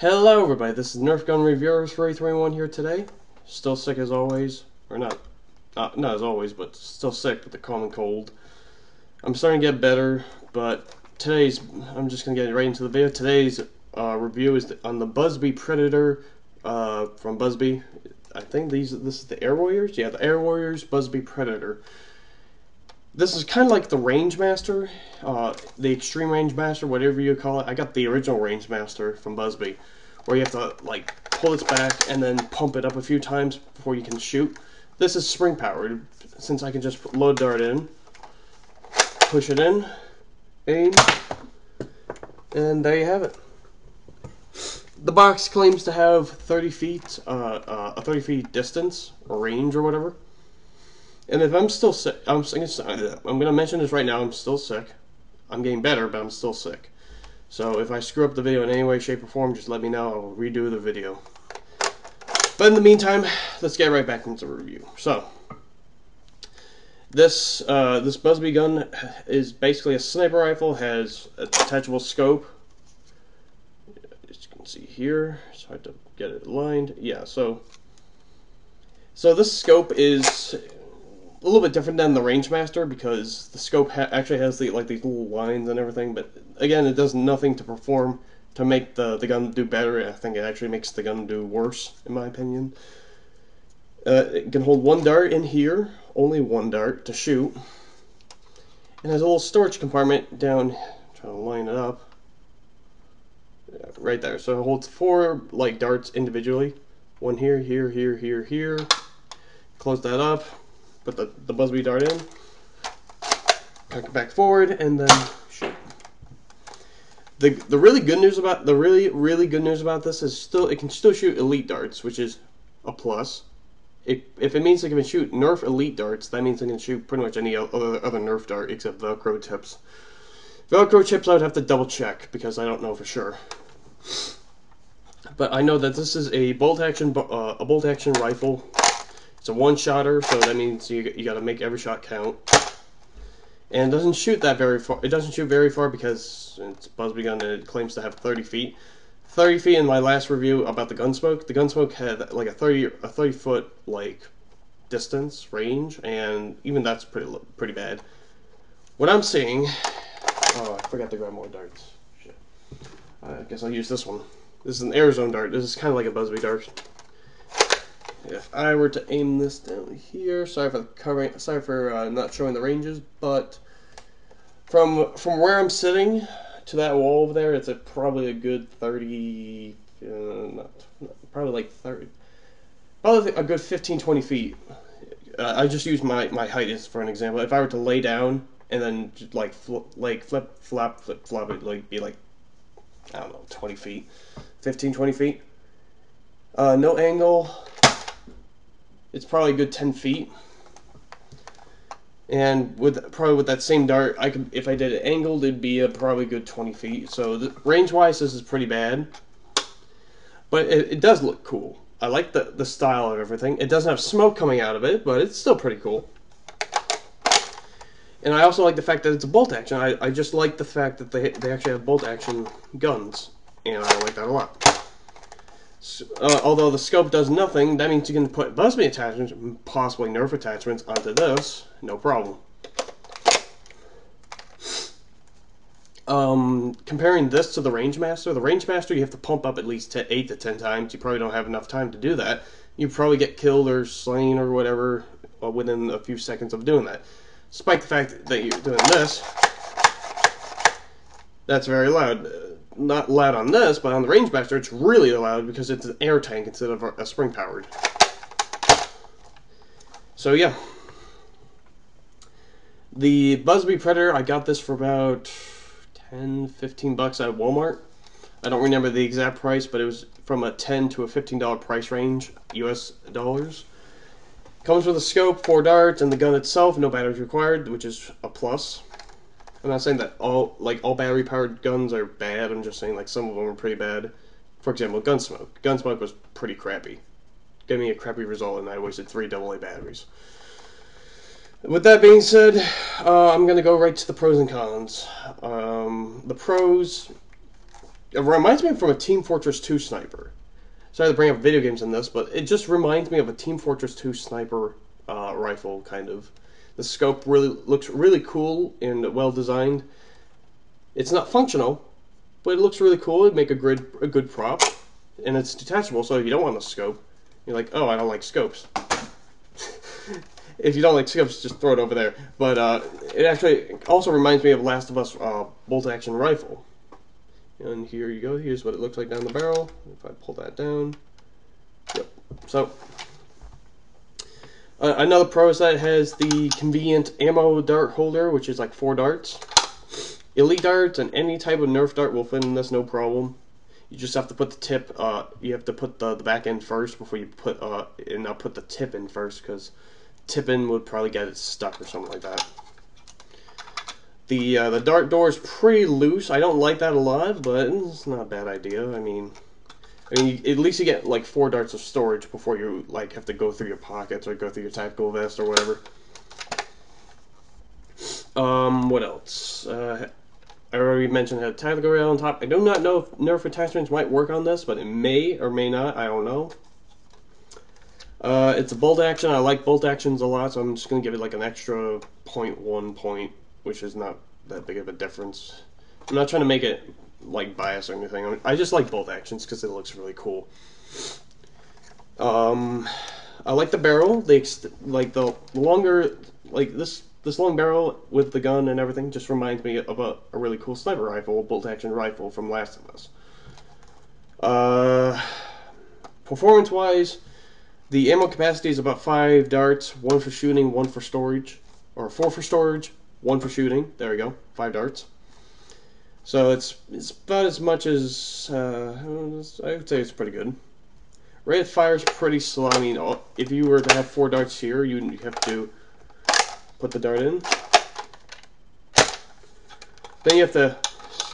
Hello everybody, this is Nerf Gun Reviewers 331 here today. Still sick as always, or not, not, not as always, but still sick with the common cold. I'm starting to get better, but today's, I'm just going to get right into the video. Today's uh, review is on the Buzzbee Predator uh, from Buzzbee. I think these this is the Air Warriors? Yeah, the Air Warriors Buzzbee Predator. This is kind of like the Range Master, uh, the Extreme Range Master, whatever you call it. I got the original Range Master from Buzzbee, where you have to like pull this back and then pump it up a few times before you can shoot. This is spring powered, since I can just load dart in, push it in, aim, and there you have it. The box claims to have 30 feet, uh, uh, a 30 feet distance or range or whatever. And if I'm still sick, I'm, I'm going to mention this right now. I'm still sick. I'm getting better, but I'm still sick. So if I screw up the video in any way, shape, or form, just let me know. I'll redo the video. But in the meantime, let's get right back into the review. So this uh, this Buzzbee gun is basically a sniper rifle. Has a detachable scope. As you can see here, it's hard to get it aligned. Yeah, so so this scope is a little bit different than the Rangemaster because the scope ha actually has the like these little lines and everything, but again, it does nothing to perform to make the, the gun do better. I think it actually makes the gun do worse, in my opinion. Uh, it can hold one dart in here, only one dart to shoot. And has a little storage compartment down, trying to line it up, yeah, right there. So it holds four like darts individually. One here, here, here, here, here. Close that up put the, the Buzzbee dart in, cock it back forward, and then shoot. The, the really good news about the really really good news about this is still it can still shoot elite darts, which is a plus. If, if it means it can shoot Nerf elite darts, that means it can shoot pretty much any other other Nerf dart except Velcro tips. Velcro tips I would have to double check because I don't know for sure. But I know that this is a bolt action uh, a bolt action rifle it's a one-shotter, so that means you, you got to make every shot count. And it doesn't shoot that very far. It doesn't shoot very far because it's Buzzbee gun and it claims to have 30 feet. 30 feet in my last review about the Gunsmoke. The Gunsmoke had like a 30 a 30 foot like distance range, and even that's pretty pretty bad. What I'm seeing, oh, I forgot to grab more darts. Shit. I guess I'll use this one. This is an Arizona dart. This is kind of like a Buzzbee dart if I were to aim this down here, sorry for covering, sorry for uh, not showing the ranges, but from from where I'm sitting to that wall over there, it's a, probably a good 30, uh, not, not, probably like 30, probably a good 15, 20 feet. Uh, I just use my, my height as for an example. If I were to lay down and then just like fl like flip, flap, flip, flop, it'd like be like, I don't know, 20 feet, 15, 20 feet. Uh, no angle, it's probably a good 10 feet. And with probably with that same dart, I could if I did it angled, it'd be a probably good 20 feet. So range-wise, this is pretty bad, but it, it does look cool. I like the the style of everything. It doesn't have smoke coming out of it, but it's still pretty cool. And I also like the fact that it's a bolt action. I, I just like the fact that they, they actually have bolt action guns, and I like that a lot. Uh, although the scope does nothing, that means you can put Buzzbee attachments, possibly Nerf attachments, onto this, no problem. Um, comparing this to the Rangemaster, the Rangemaster you have to pump up at least 8 to 10 times. You probably don't have enough time to do that. You probably get killed or slain or whatever uh, within a few seconds of doing that. Despite the fact that you're doing this, that's very loud not loud on this, but on the Rangemaster, it's really loud because it's an air tank instead of a spring powered. So yeah. The Buzzbee Predator, I got this for about 10, 15 bucks at Walmart. I don't remember the exact price, but it was from a 10 to a $15 price range, US dollars. Comes with a scope, four darts, and the gun itself, no batteries required, which is a plus. I'm not saying that all like all battery powered guns are bad. I'm just saying like some of them are pretty bad. For example, Gunsmoke. Gunsmoke was pretty crappy. Gave me a crappy result, and I wasted three AA batteries. With that being said, uh, I'm going to go right to the pros and cons. Um, the pros, it reminds me from a Team Fortress 2 sniper. Sorry to bring up video games in this, but it just reminds me of a Team Fortress 2 sniper uh, rifle, kind of. The scope really looks really cool and well designed. It's not functional, but it looks really cool. It'd make a good a good prop, and it's detachable. So if you don't want a scope, you're like, oh, I don't like scopes. if you don't like scopes, just throw it over there. But uh, it actually also reminds me of Last of Us uh, bolt action rifle. And here you go. Here's what it looks like down the barrel. If I pull that down. Yep. So, uh, another pro is that it has the convenient ammo dart holder, which is like four darts. Elite darts and any type of Nerf dart will fit in this, no problem. You just have to put the tip, uh, you have to put the, the back end first before you put, uh, and I'll put the tip in first, because tip in would probably get it stuck or something like that. The uh, the dart door is pretty loose. I don't like that a lot, but it's not a bad idea. I mean, I mean, at least you get like four darts of storage before you like have to go through your pockets or go through your tactical vest or whatever. Um, what else? Uh, I already mentioned a tactical rail on top. I do not know if Nerf attachments might work on this, but it may or may not. I don't know. Uh, it's a bolt action. I like bolt actions a lot, so I'm just going to give it like an extra 0.1 point which is not that big of a difference. I'm not trying to make it like bias or anything. I just like both actions because it looks really cool. Um, I like the barrel. They like the longer, like this this long barrel with the gun and everything just reminds me of a, a really cool sniper rifle, bolt action rifle from Last of Us. Uh, performance wise, the ammo capacity is about five darts, one for shooting, one for storage, or four for storage, one for shooting. There we go, five darts. So it's it's about as much as uh, I would say it's pretty good. Rate of fire is pretty slow. I mean, if you were to have four darts here, you have to put the dart in. Then you have to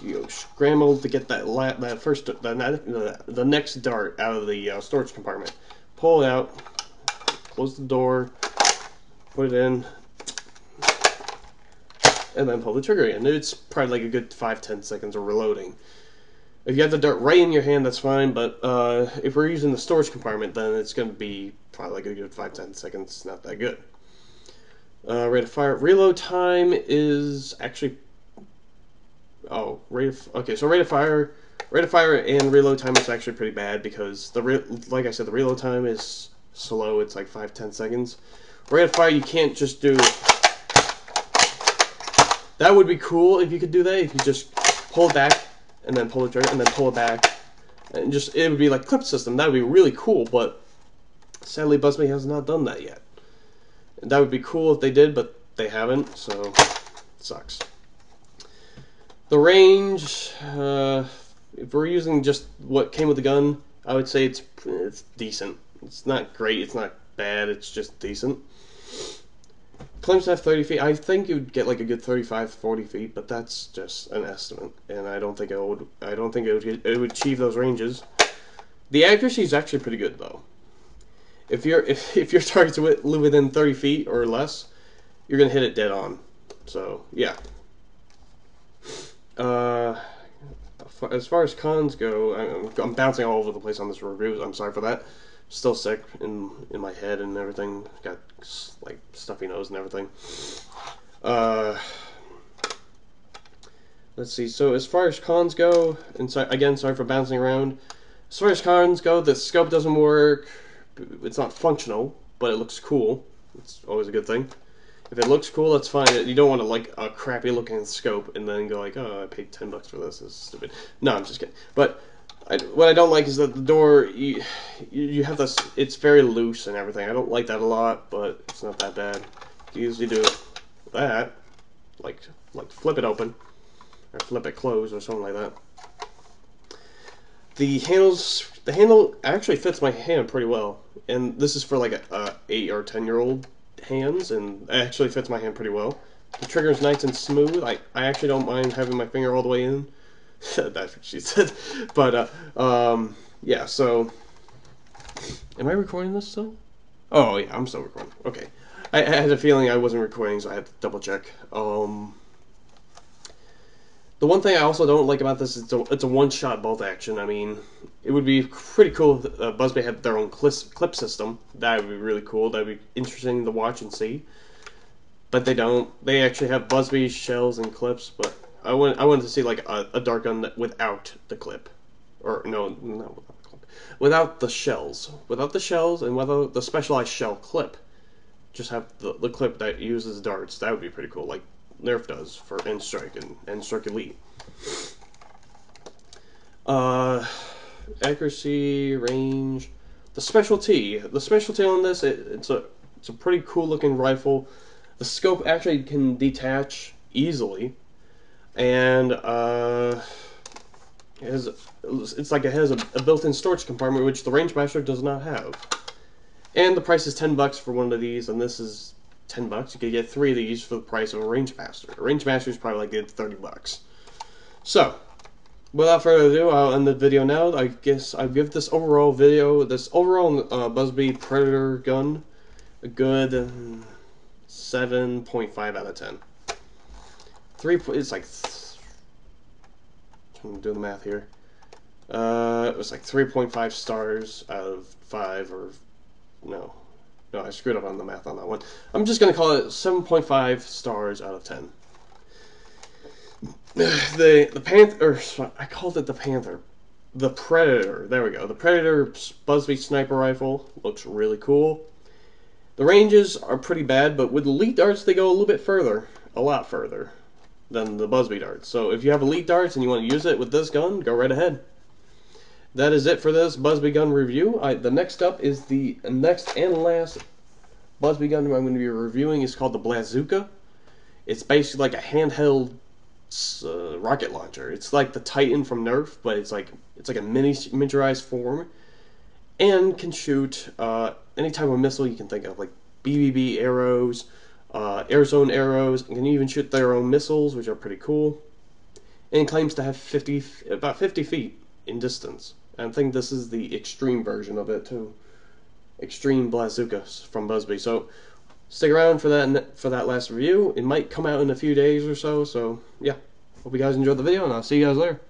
you know, scramble to get that la that first the, the, the next dart out of the uh, storage compartment. Pull it out, close the door, put it in, and then pull the trigger again. It's probably like a good 5-10 seconds of reloading. If you have the dart right in your hand, that's fine, but uh, if we're using the storage compartment, then it's going to be probably like a good 5-10 seconds, not that good. Uh, rate of fire. Reload time is actually... Oh, rate of... Okay, so rate of fire... Rate of fire and reload time is actually pretty bad because, the like I said, the reload time is slow. It's like 5-10 seconds. Rate of fire, you can't just do that would be cool if you could do that. If you just pull it back and then pull the trigger and then pull it back, and just it would be like clip system. That would be really cool. But sadly, Buzzbee has not done that yet. And that would be cool if they did, but they haven't. So it sucks. The range, uh, if we're using just what came with the gun, I would say it's it's decent. It's not great. It's not bad. It's just decent. Claims to have 30 feet. I think you would get like a good 35, 40 feet, but that's just an estimate, and I don't think it would. I don't think it would, it would achieve those ranges. The accuracy is actually pretty good, though. If you're if, if your target's within 30 feet or less, you're gonna hit it dead on. So yeah. Uh, as far as cons go, I'm, I'm bouncing all over the place on this review. I'm sorry for that still sick in in my head and everything. Got like stuffy nose and everything. Uh, let's see. So as far as cons go, and so, again, sorry for bouncing around. As far as cons go, the scope doesn't work. It's not functional, but it looks cool. It's always a good thing. If it looks cool, that's fine. You don't want to like a crappy looking scope and then go like, oh, I paid ten bucks for this. This is stupid. No, I'm just kidding. But I, what I don't like is that the door you you have this it's very loose and everything. I don't like that a lot, but it's not that bad. You usually do that, like like flip it open or flip it closed or something like that. The handles the handle actually fits my hand pretty well, and this is for like a, a eight or ten year old hands, and it actually fits my hand pretty well. The trigger is nice and smooth. I I actually don't mind having my finger all the way in. That's what she said. But, uh, um, yeah, so. Am I recording this still? Oh, yeah, I'm still recording. Okay. I, I had a feeling I wasn't recording, so I had to double check. Um. The one thing I also don't like about this is it's a, it's a one-shot bolt action. I mean, it would be pretty cool if uh, had their own clip system. That would be really cool. That would be interesting to watch and see. But they don't. They actually have Buzzbee shells and clips, but I want I wanted to see like a, a dart gun without the clip, or no, not without the clip, without the shells, without the shells, and without the specialized shell clip. Just have the, the clip that uses darts. That would be pretty cool. Like Nerf does for N-Strike and N-Strike Elite. Uh, accuracy, range, the specialty. The specialty on this, it, it's a it's a pretty cool looking rifle. The scope actually can detach easily, and uh, it has, it's like it has a, a built-in storage compartment which the Rangemaster does not have. And the price is 10 bucks for one of these, and this is 10 bucks. You could get three of these for the price of a Rangemaster. A Rangemaster is probably like 30 bucks. So, without further ado, I'll end the video now. I guess I give this overall video, this overall uh, Buzzbee Predator gun, a good 7.5 out of 10. Three, it's like, I'm doing the math here. Uh, it was like 3.5 stars out of 5, or no, no, I screwed up on the math on that one. I'm just to call it 7.5 stars out of 10. The the panther, I called it the panther, the predator. There we go. The predator Buzzbee sniper rifle looks really cool. The ranges are pretty bad, but with elite darts they go a little bit further, a lot further than the Buzzbee darts. So if you have elite darts and you want to use it with this gun, go right ahead that is it for this Buzzbee gun review. I, the next up is the next and last Buzzbee gun I'm going to be reviewing is called the Blazooka. It's basically like a handheld uh, rocket launcher. It's like the Titan from Nerf, but it's like it's like a mini miniaturized form, and can shoot uh, any type of missile you can think of, like BBB arrows, uh, air zone arrows, and can even shoot their own missiles, which are pretty cool. And claims to have 50 about 50 feet in distance. I think this is the extreme version of it too. Extreme Blazooka from Buzzbee. So stick around for that for that last review. It might come out in a few days or so. So yeah, hope you guys enjoyed the video, and I'll see you guys later.